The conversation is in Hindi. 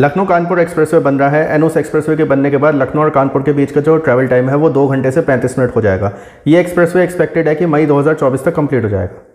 लखनऊ कानपुर एक्सप्रेसवे बन रहा है। एन उस एक्सप्रेसवे के बनने के बाद लखनऊ और कानपुर के बीच का जो ट्रैवल टाइम है, वो दो घंटे से पैंतीस मिनट हो जाएगा। ये एक्सप्रेसवे एक्सपेक्टेड है कि मई 2024 तक कंप्लीट हो जाएगा।